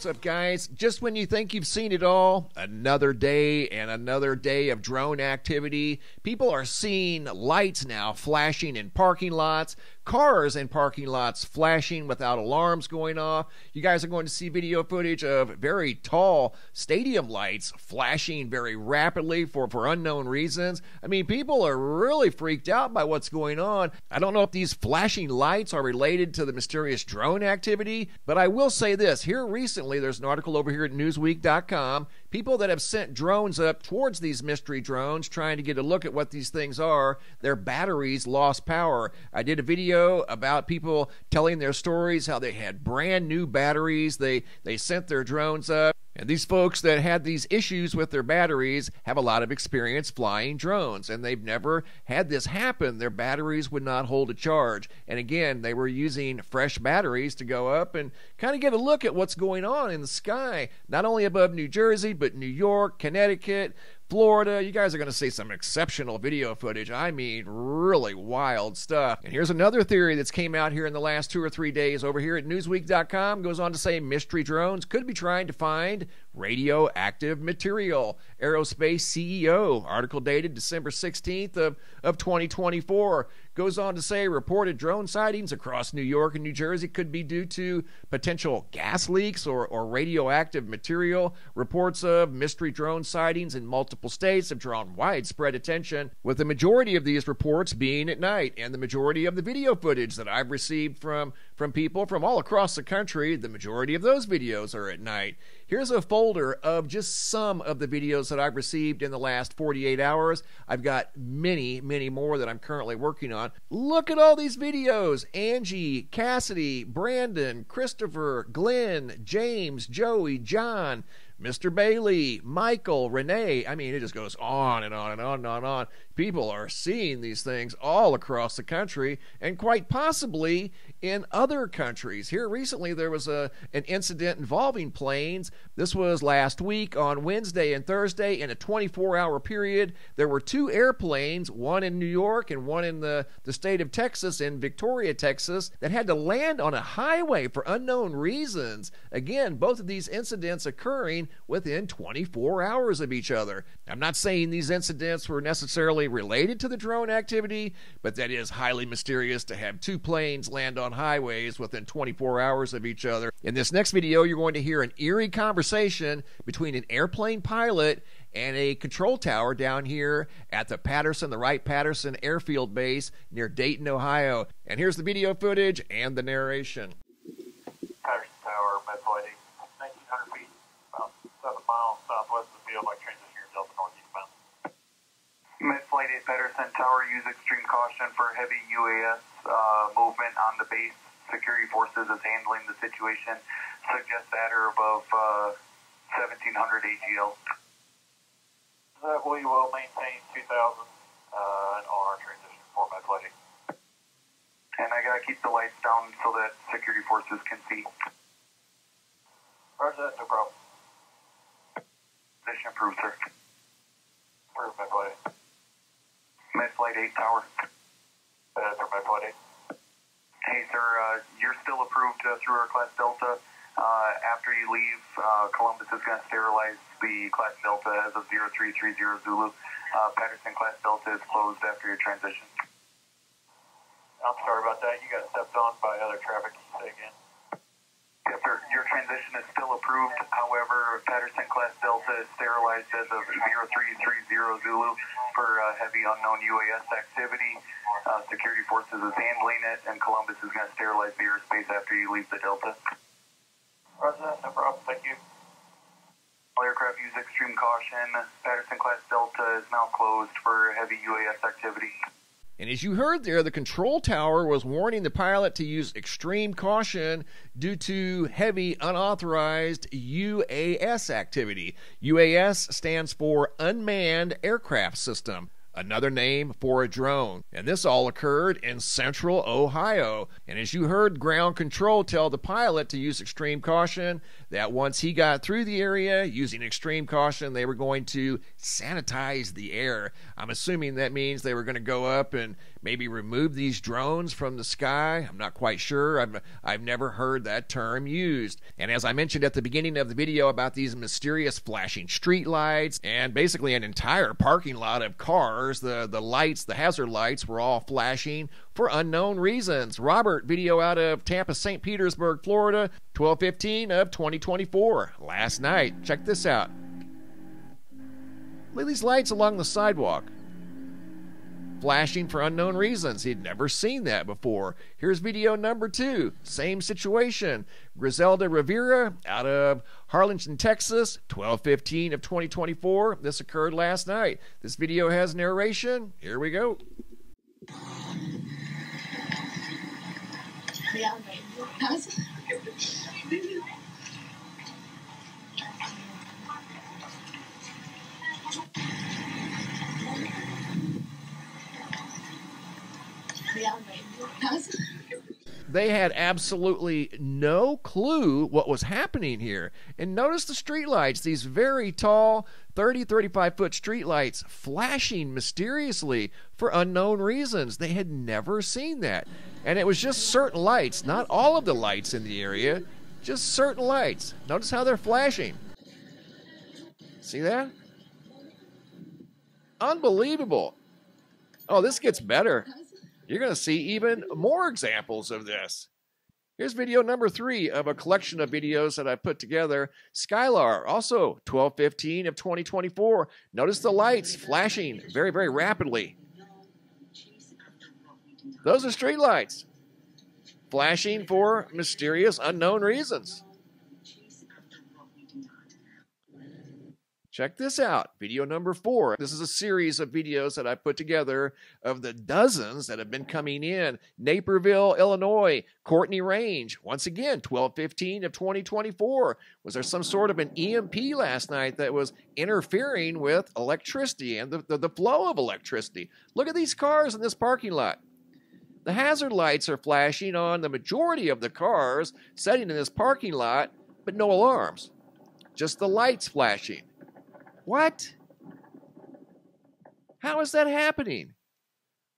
What's up, guys? Just when you think you've seen it all, another day and another day of drone activity. People are seeing lights now flashing in parking lots, cars in parking lots flashing without alarms going off. You guys are going to see video footage of very tall stadium lights flashing very rapidly for, for unknown reasons. I mean, people are really freaked out by what's going on. I don't know if these flashing lights are related to the mysterious drone activity, but I will say this here recently, there's an article over here at Newsweek.com. People that have sent drones up towards these mystery drones trying to get a look at what these things are, their batteries lost power. I did a video about people telling their stories, how they had brand new batteries. They they sent their drones up. And these folks that had these issues with their batteries have a lot of experience flying drones, and they've never had this happen. Their batteries would not hold a charge. And again, they were using fresh batteries to go up and kind of get a look at what's going on in the sky, not only above New Jersey, but New York, Connecticut, Florida. You guys are going to see some exceptional video footage. I mean, really wild stuff. And here's another theory that's came out here in the last two or three days over here at Newsweek.com. Goes on to say mystery drones could be trying to find radioactive material. Aerospace CEO, article dated December 16th of, of 2024, goes on to say reported drone sightings across New York and New Jersey could be due to potential gas leaks or, or radioactive material. Reports of mystery drone sightings in multiple states have drawn widespread attention, with the majority of these reports being at night, and the majority of the video footage that I've received from from people from all across the country, the majority of those videos are at night. Here's a folder of just some of the videos that I've received in the last 48 hours. I've got many, many more that I'm currently working on. Look at all these videos Angie, Cassidy, Brandon, Christopher, Glenn, James, Joey, John. Mr. Bailey, Michael, Renee. I mean, it just goes on and on and on and on and on. People are seeing these things all across the country and quite possibly in other countries. Here recently, there was a, an incident involving planes. This was last week on Wednesday and Thursday in a 24 hour period. There were two airplanes, one in New York and one in the, the state of Texas, in Victoria, Texas, that had to land on a highway for unknown reasons. Again, both of these incidents occurring within 24 hours of each other. I'm not saying these incidents were necessarily related to the drone activity, but that is highly mysterious to have two planes land on highways within 24 hours of each other. In this next video, you're going to hear an eerie conversation between an airplane pilot and a control tower down here at the Patterson, the Wright Patterson Airfield Base near Dayton, Ohio. And here's the video footage and the narration. Patterson Tower, med flight 1900 feet, about 7 miles southwest of the field, like transition here, Delta Northeast bound. 8 Patterson Tower, use extreme caution for heavy UAS uh, movement on the base. Security forces is handling the situation. Suggest at or above uh, 1700 AGL. That we will maintain 2000 uh, on our transition for med flight And I gotta keep the lights down so that security forces can see. Roger that, no problem. Position approved, sir. Approved med flight 8. Med Flight 8 Tower. Uh, sir, med flight 8. Hey, sir, uh, you're still approved uh, through our Class Delta. Uh, after you leave, uh, Columbus is going to sterilize the Class Delta as of 0330 Zulu. Uh, Patterson Class Delta is closed after your transition. I'm sorry about that. You got stepped on by other traffic. Can you say again? Yes, sir. Your transition is still approved. However, Patterson Class Delta is sterilized as of 0330 Zulu for uh, heavy unknown UAS activity. Uh, security forces is handling it, and Columbus is going to sterilize the airspace after you leave the Delta. Roger that, no problem. Thank you. All aircraft use extreme caution. Patterson Class Delta is now closed for heavy UAS activity. And as you heard there, the control tower was warning the pilot to use extreme caution due to heavy unauthorized UAS activity. UAS stands for Unmanned Aircraft System. Another name for a drone. And this all occurred in central Ohio. And as you heard ground control tell the pilot to use extreme caution, that once he got through the area using extreme caution, they were going to sanitize the air. I'm assuming that means they were going to go up and maybe remove these drones from the sky. I'm not quite sure. I've, I've never heard that term used. And as I mentioned at the beginning of the video about these mysterious flashing street lights and basically an entire parking lot of cars, the, the lights, the hazard lights were all flashing for unknown reasons. Robert, video out of Tampa, St. Petersburg, Florida, 1215 of 2024, last night. Check this out. At these lights along the sidewalk flashing for unknown reasons. He'd never seen that before. Here's video number two. Same situation. Griselda Rivera out of Harlingen, Texas, 1215 of 2024. This occurred last night. This video has narration. Here we go. Yeah. They had absolutely no clue what was happening here. And notice the streetlights, these very tall 30, 35 foot streetlights flashing mysteriously for unknown reasons. They had never seen that. And it was just certain lights, not all of the lights in the area, just certain lights. Notice how they're flashing. See that? Unbelievable. Oh, this gets better you're going to see even more examples of this. Here's video number three of a collection of videos that I put together. Skylar, also 1215 of 2024. Notice the lights flashing very, very rapidly. Those are street lights flashing for mysterious, unknown reasons. Check this out, video number four. This is a series of videos that I put together of the dozens that have been coming in. Naperville, Illinois, Courtney Range, once again, 1215 of 2024. Was there some sort of an EMP last night that was interfering with electricity and the, the, the flow of electricity? Look at these cars in this parking lot. The hazard lights are flashing on the majority of the cars sitting in this parking lot, but no alarms. Just the lights flashing. What? How is that happening?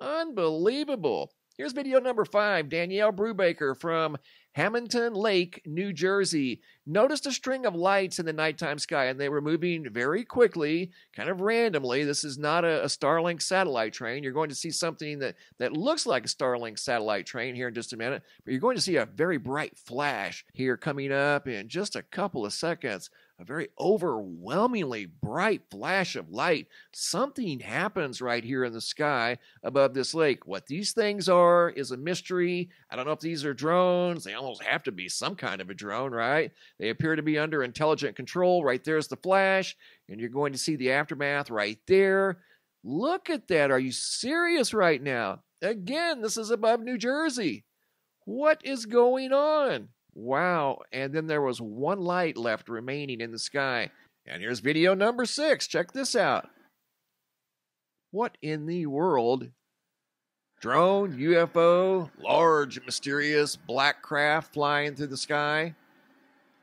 Unbelievable. Here's video number five Danielle Brubaker from Hamilton Lake, New Jersey. Noticed a string of lights in the nighttime sky, and they were moving very quickly, kind of randomly. This is not a, a, Starlink satellite train. You're going to see something that, that looks like a Starlink satellite train here in just a minute, but you're going to see a very bright flash here coming up in just a couple of seconds a very overwhelmingly bright flash of light. Something happens right here in the sky above this lake. What these things are is a mystery. I don't know if these are drones. They almost have to be some kind of a drone, right? They appear to be under intelligent control. Right there's the flash, and you're going to see the aftermath right there. Look at that. Are you serious right now? Again, this is above New Jersey. What is going on? Wow. And then there was one light left remaining in the sky. And here's video number six. Check this out. What in the world? Drone, UFO, large, mysterious black craft flying through the sky.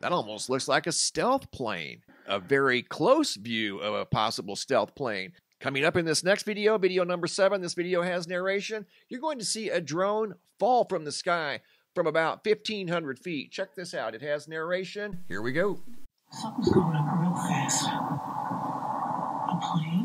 That almost looks like a stealth plane. A very close view of a possible stealth plane. Coming up in this next video, video number seven, this video has narration. You're going to see a drone fall from the sky from about 1,500 feet. Check this out. It has narration. Here we go. Something's going up real fast. A plane?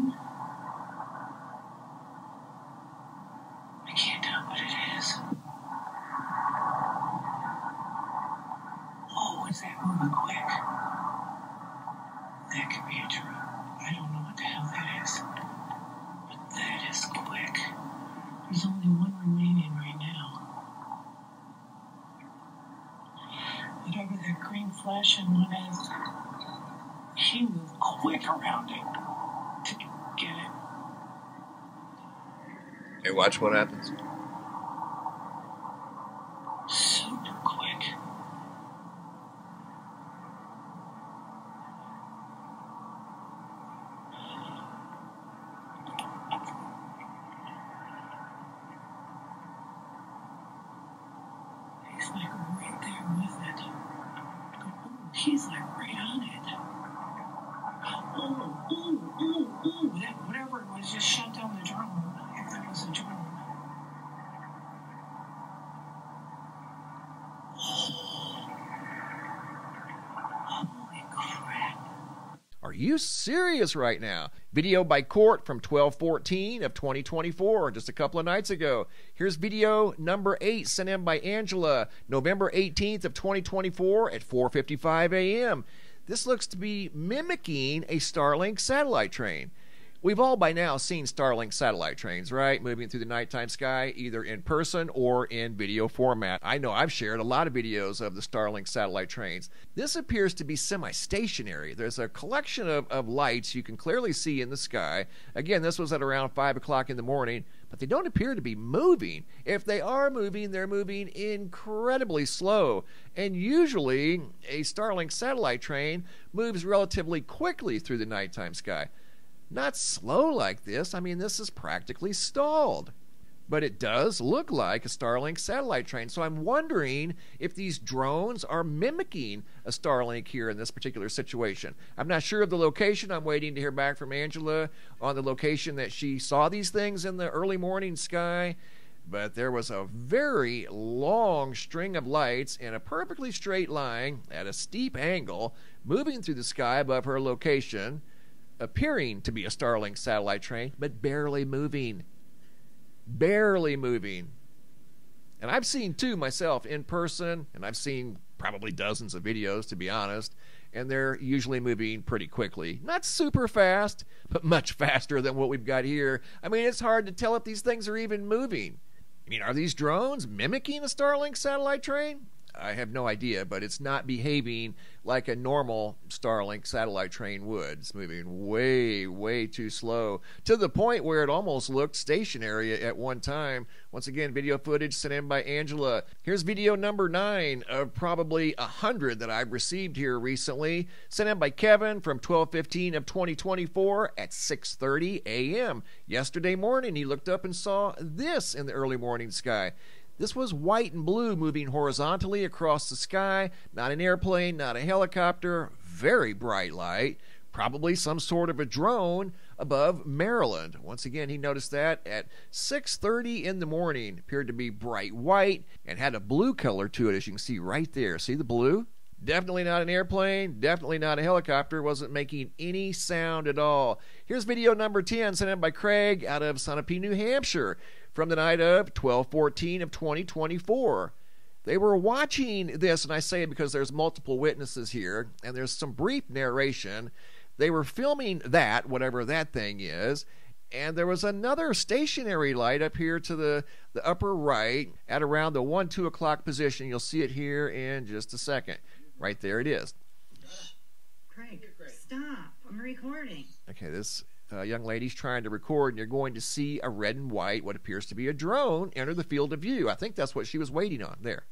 whatever that green one is, he was quick around it to get it. Hey, watch what happens. Super quick. He's like right there with it. Ooh, he's like right on it. Ooh, ooh, ooh, ooh. That, whatever it was, just shut down the drone. If there was a drone. Holy crap. Are you serious right now? Video by Court from 1214 of 2024, just a couple of nights ago. Here's video number 8 sent in by Angela, November 18th of 2024 at 4:55 a.m. This looks to be mimicking a Starlink satellite train. We've all by now seen Starlink satellite trains, right? Moving through the nighttime sky, either in person or in video format. I know I've shared a lot of videos of the Starlink satellite trains. This appears to be semi stationary. There's a collection of, of lights you can clearly see in the sky. Again, this was at around 5 o'clock in the morning, but they don't appear to be moving. If they are moving, they're moving incredibly slow. And usually, a Starlink satellite train moves relatively quickly through the nighttime sky. Not slow like this. I mean, this is practically stalled. But it does look like a Starlink satellite train. So I'm wondering if these drones are mimicking a Starlink here in this particular situation. I'm not sure of the location. I'm waiting to hear back from Angela on the location that she saw these things in the early morning sky. But there was a very long string of lights in a perfectly straight line at a steep angle moving through the sky above her location appearing to be a Starlink satellite train, but barely moving. Barely moving. And I've seen two myself in person, and I've seen probably dozens of videos, to be honest, and they're usually moving pretty quickly. Not super fast, but much faster than what we've got here. I mean, it's hard to tell if these things are even moving. I mean, are these drones mimicking a Starlink satellite train? I have no idea, but it's not behaving like a normal Starlink satellite train would. It's moving way, way too slow to the point where it almost looked stationary at one time. Once again, video footage sent in by Angela. Here's video number nine of probably a hundred that I've received here recently, sent in by Kevin from 12:15 of 2024 at 6:30 a.m. Yesterday morning, he looked up and saw this in the early morning sky. This was white and blue moving horizontally across the sky, not an airplane, not a helicopter, very bright light, probably some sort of a drone above Maryland. Once again, he noticed that at 6:30 in the morning, appeared to be bright white and had a blue color to it as you can see right there. See the blue? Definitely not an airplane, definitely not a helicopter, wasn't making any sound at all. Here's video number 10 sent in by Craig out of Sunapee, New Hampshire from the night of 1214 of 2024. They were watching this, and I say it because there's multiple witnesses here, and there's some brief narration. They were filming that, whatever that thing is, and there was another stationary light up here to the, the upper right at around the 1 2 o'clock position. You'll see it here in just a second. Right there it is. Craig, stop. I'm recording. Okay, this uh, young lady's trying to record, and you're going to see a red and white, what appears to be a drone, enter the field of view. I think that's what she was waiting on there.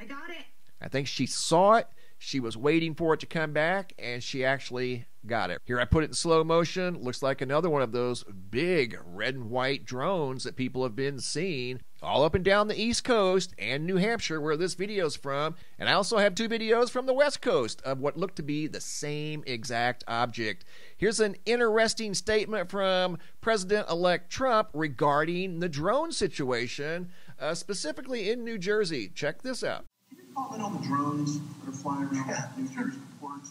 I got it. I think she saw it. She was waiting for it to come back, and she actually got it. Here I put it in slow motion. Looks like another one of those big red and white drones that people have been seeing all up and down the East Coast and New Hampshire, where this video's from. And I also have two videos from the West Coast of what looked to be the same exact object. Here's an interesting statement from President elect Trump regarding the drone situation, uh, specifically in New Jersey. Check this out. Can you comment on the drones that are flying around New Jersey ports?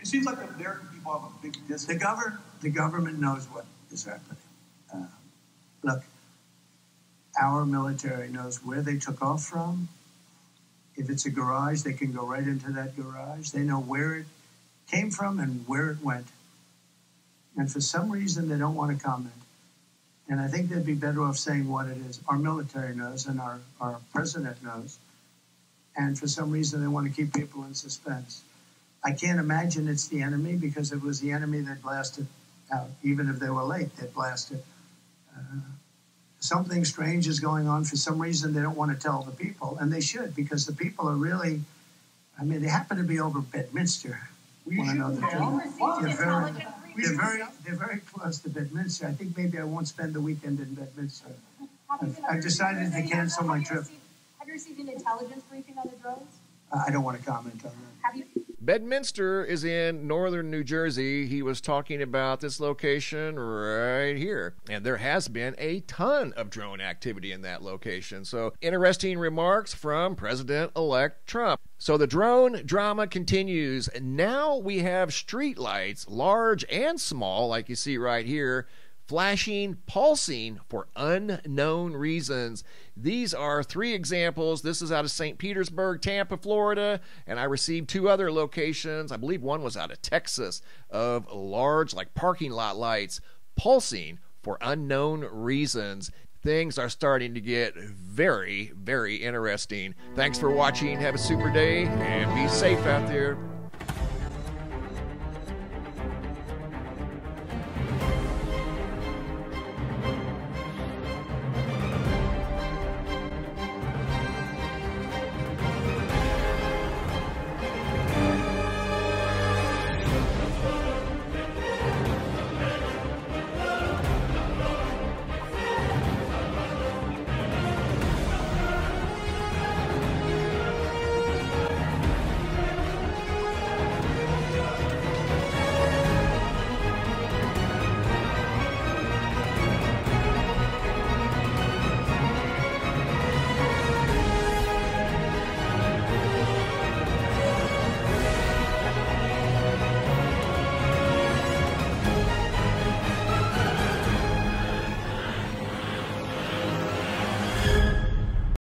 It seems like the American people have a big The disconnect. government, the government knows what is happening. Uh, look, our military knows where they took off from. If it's a garage, they can go right into that garage. They know where it came from and where it went. And for some reason, they don't want to comment. And I think they'd be better off saying what it is. Our military knows and our, our president knows. And for some reason, they want to keep people in suspense. I can't imagine it's the enemy because it was the enemy that blasted out. Even if they were late, they blasted. Uh, something strange is going on. For some reason, they don't want to tell the people, and they should because the people are really. I mean, they happen to be over Bedminster. We Want to know should the tell. truth? Why? They're very, they're very they're very close to Bedminster. I think maybe I won't spend the weekend in Bedminster. I've, I've decided to cancel my trip. Have you received an intelligence briefing on the drones? I don't want to comment on that. Have you? Bedminster is in northern New Jersey. He was talking about this location right here. And there has been a ton of drone activity in that location. So, interesting remarks from President elect Trump. So, the drone drama continues. Now we have street lights, large and small, like you see right here flashing, pulsing for unknown reasons. These are three examples. This is out of St. Petersburg, Tampa, Florida, and I received two other locations. I believe one was out of Texas of large, like parking lot lights, pulsing for unknown reasons. Things are starting to get very, very interesting. Thanks for watching. Have a super day and be safe out there.